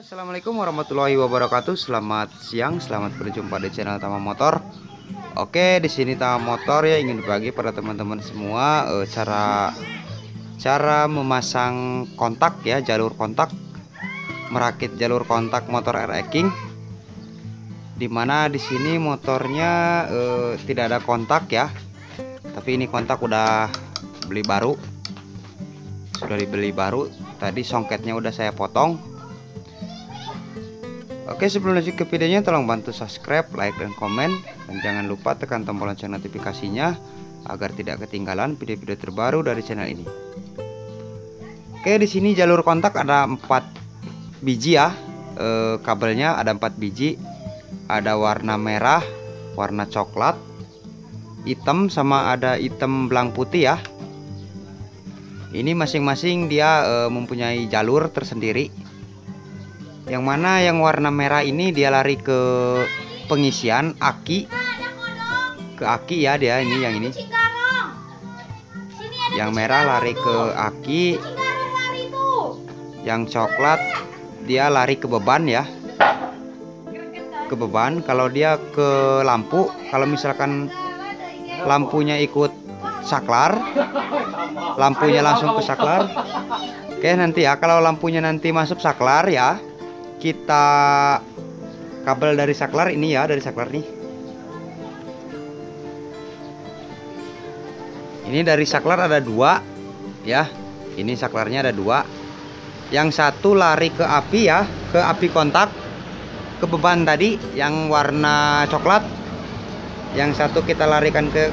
Assalamualaikum warahmatullahi wabarakatuh. Selamat siang, selamat berjumpa di channel Tama Motor. Oke, di sini Tama Motor ya ingin berbagi pada teman-teman semua eh, cara cara memasang kontak ya, jalur kontak, merakit jalur kontak motor RX King. Di mana di sini motornya eh, tidak ada kontak ya, tapi ini kontak udah beli baru, sudah dibeli baru. Tadi songketnya udah saya potong Oke sebelum lanjut ke videonya tolong bantu subscribe, like, dan komen. Dan jangan lupa tekan tombol lonceng notifikasinya Agar tidak ketinggalan video-video terbaru dari channel ini. Oke di sini jalur kontak ada 4 biji ya. E, Kabelnya ada 4 biji. Ada warna merah, warna coklat Hitam sama ada hitam belang putih ya. Ini masing-masing dia e, mempunyai jalur tersendiri yang mana yang warna merah ini dia lari ke pengisian aki. Ke aki ya dia ini yang ini. Yang merah lari ke aki. Yang coklat dia lari ke beban ya. Ke beban kalau dia ke lampu kalau misalkan lampunya ikut saklar lampunya langsung ke saklar. Oke nanti ya kalau lampunya nanti masuk saklar ya kita kabel dari saklar ini ya dari saklar nih. Ini dari saklar ada dua ya. Ini saklarnya ada dua. Yang satu lari ke api ya ke api kontak ke beban tadi yang warna coklat. Yang satu kita larikan ke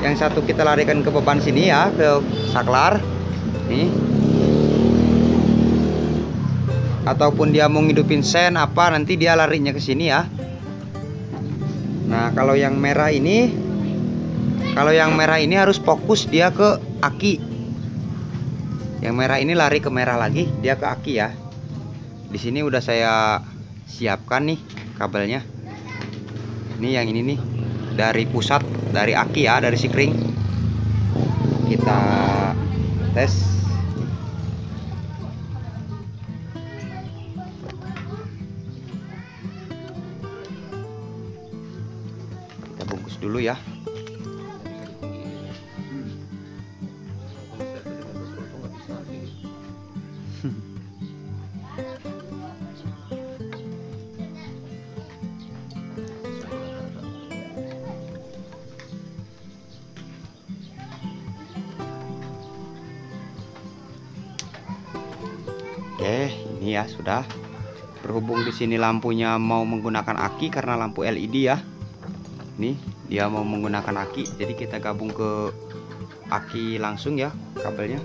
yang satu kita larikan ke beban sini ya ke saklar. Nih ataupun dia mau ngidupin sen apa nanti dia larinya ke sini ya. Nah kalau yang merah ini kalau yang merah ini harus fokus dia ke aki. Yang merah ini lari ke merah lagi dia ke aki ya. Di sini udah saya siapkan nih kabelnya. Ini yang ini nih dari pusat dari aki ya dari sikring kita tes dulu ya Oke, ini ya sudah. Berhubung di sini lampunya mau menggunakan aki karena lampu LED ya. Nih, dia mau menggunakan aki jadi kita gabung ke aki langsung ya kabelnya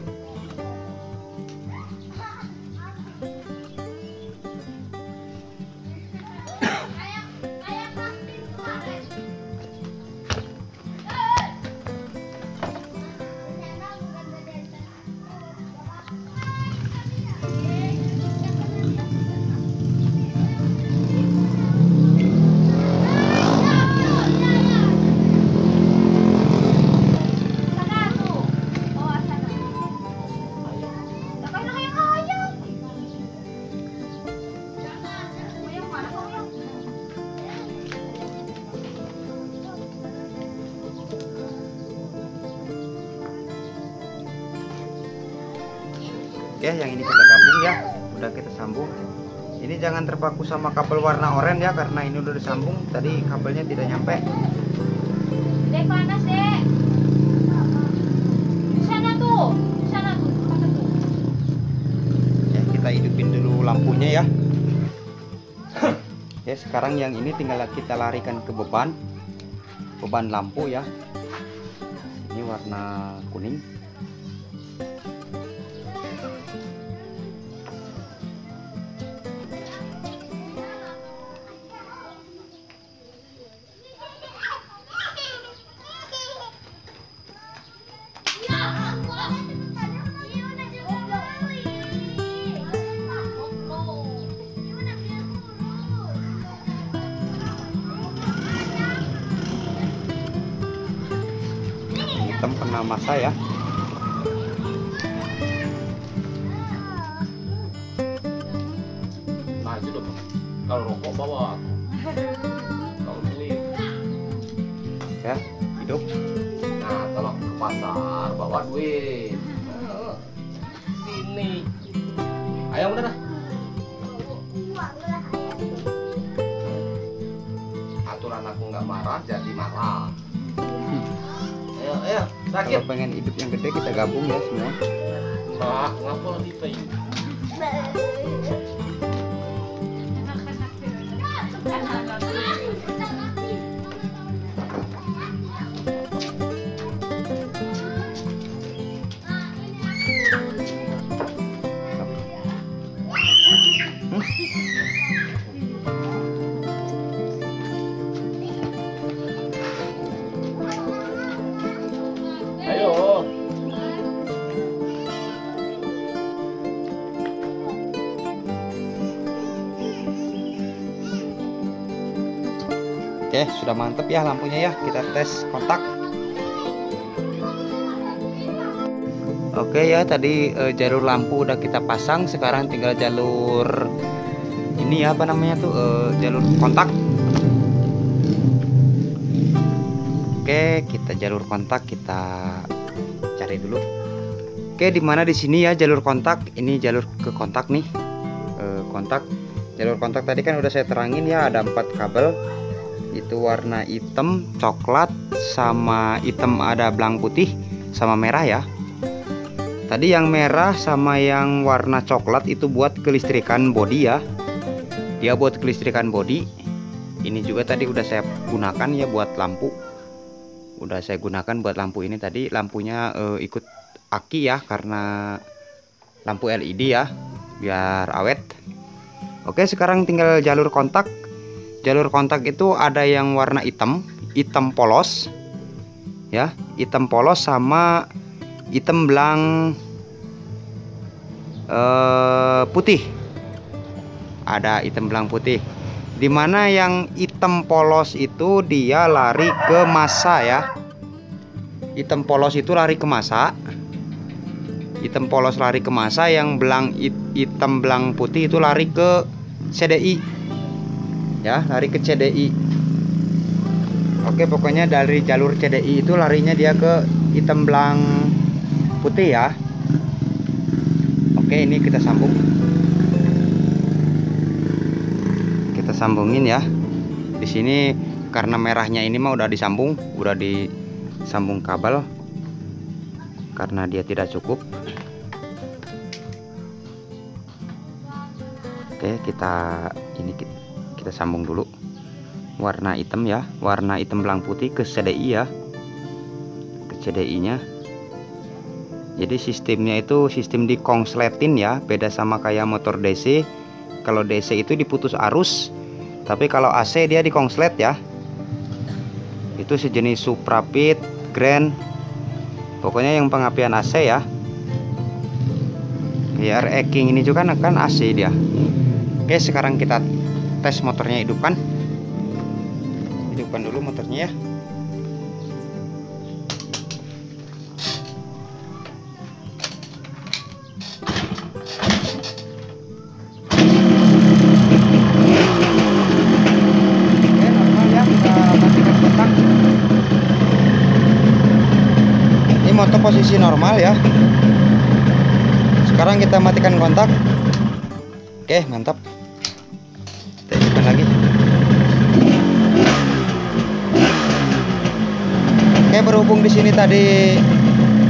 Oke yang ini kita gabung ya. Udah kita sambung. Ini jangan terpaku sama kabel warna oranye ya karena ini udah disambung. Tadi kabelnya tidak nyampe. Dek panas dek. Di sana tuh di sana tuh mana tuh. Ya kita hidupin dulu lampunya ya. Ya sekarang yang ini tinggal kita larikan ke beban. Beban lampu ya. Ini warna kuning ayam kena masa ya nah itu dong. Kalau rokok bawa. Kalau beli ya hidup. Nah kalau ke pasar bawa duit. Kalau pengen hidup yang gede kita gabung ya semua ngapa di pay? Oke sudah mantep ya lampunya ya. Kita tes kontak. Oke ya tadi eh, jalur lampu udah kita pasang. Sekarang tinggal jalur ini apa namanya tuh eh, jalur kontak. Oke kita jalur kontak kita cari dulu. Oke di mana di sini ya jalur kontak. Ini jalur ke kontak nih. Eh, kontak. Jalur kontak tadi kan udah saya terangin ya ada empat kabel itu warna hitam coklat sama hitam ada belang putih sama merah ya. Tadi yang merah sama yang warna coklat itu buat kelistrikan body ya. Dia buat kelistrikan body. Ini juga tadi udah saya gunakan ya buat lampu. Udah saya gunakan buat lampu ini tadi. Lampunya eh, ikut aki ya karena lampu LED ya biar awet. Oke sekarang tinggal jalur kontak jalur kontak itu ada yang warna hitam hitam polos ya hitam polos sama hitam belang eh, putih. Ada hitam belang putih. Di mana yang hitam polos itu dia lari ke masa ya. Hitam polos itu lari ke masa. Hitam polos lari ke masa yang belang hit- hitam belang putih itu lari ke CDI ya lari ke CDI Oke pokoknya dari jalur CDI itu larinya dia ke hitam belang putih ya. Oke ini kita sambung. Kita sambungin ya. Di sini karena merahnya ini mah udah disambung udah disambung kabel. Karena dia tidak cukup. Oke kita ini ki- kita sambung dulu. Warna hitam ya. Warna hitam belang putih ke CDI ya. Ke CDI nya jadi sistemnya itu sistem dikongsletin ya. Beda sama kayak motor DC kalau DC itu diputus arus tapi kalau AC dia dikongslet ya. Itu sejenis Suprapit Grand. Pokoknya yang pengapian AC ya. Kayak RE King ini juga kan AC dia. Oke sekarang kita tes motornya hidupkan hidupkan dulu motornya ya motor posisi normal ya. Sekarang kita matikan kontak. Oke, mantap. Berhubung di sini tadi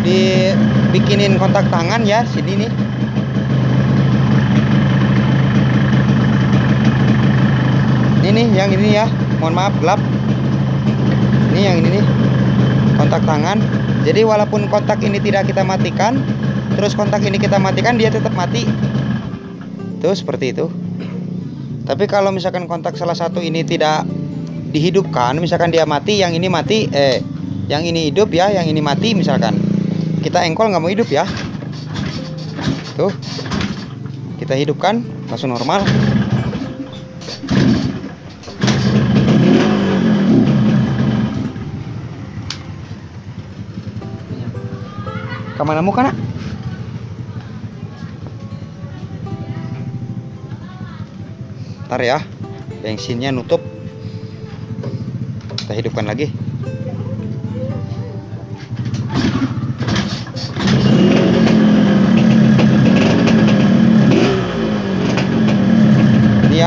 dibikinin kontak tangan ya, sini nih. Ini nih, yang ini ya. Mohon maaf gelap. Ini yang ini nih. Kontak tangan. Jadi walaupun kontak ini tidak kita matikan, terus kontak ini kita matikan dia tetap mati. Tuh seperti itu. Tapi kalau misalkan kontak salah satu ini tidak dihidupkan, misalkan dia mati, yang ini mati, eh, yang ini hidup ya, yang ini mati misalkan. Kita engkol nggak mau hidup ya. Tuh. Kita hidupkan langsung normal. Kamanamu kana? Ntar ya. bensinnya nutup kita hidupkan lagi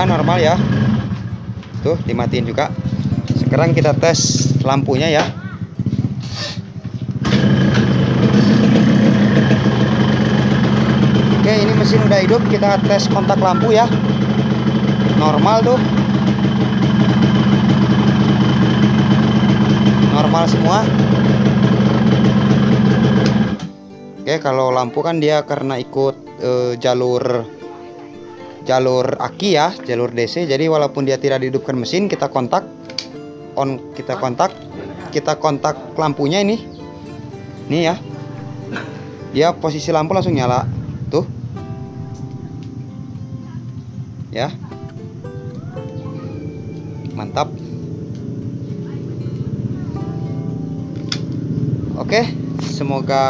normal ya. Tuh dimatiin juga. Sekarang kita tes lampunya ya. Oke ini mesin udah hidup. Kita tes kontak lampu ya. Normal tuh. Normal semua. Oke kalau lampu kan dia karena ikut eh, jalur jalur aki ya jalur DC jadi walaupun dia tidak dihidupkan mesin kita kontak on kita kontak kita kontak lampunya ini. Nih ya. Dia posisi lampu langsung nyala. Tuh. Ya. Mantap. Oke semoga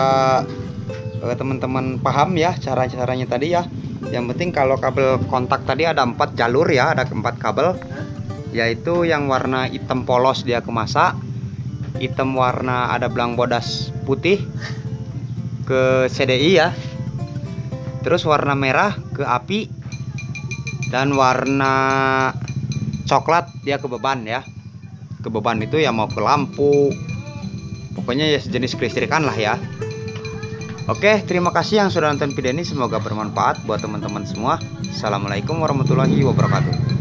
teman-teman paham ya cara-caranya tadi ya yang penting kalau kabel kontak tadi ada empat jalur ya ada empat kabel. Yaitu yang warna hitam polos dia kemasak hitam warna ada belang bodas putih ke CDI ya. Terus warna merah ke api dan warna coklat dia ke beban ya. Ke beban itu ya mau ke lampu. Pokoknya ya sejenis kelistrikan lah ya Oke, terima kasih yang sudah nonton video ini. Semoga bermanfaat buat teman-teman semua. Assalamualaikum warahmatullahi wabarakatuh.